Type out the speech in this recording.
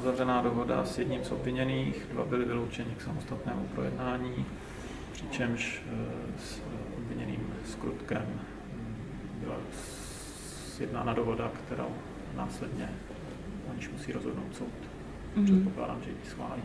uzavřená dohoda s jedním z obviněných, dva byli vyloučeni k samostatnému projednání, přičemž eh, s eh, obviněným Skrutkem mm, byla sjednána dohoda, kterou následně o níž musí rozhodnout soud. Mm-hmm. Předpokládám, že ji schválí.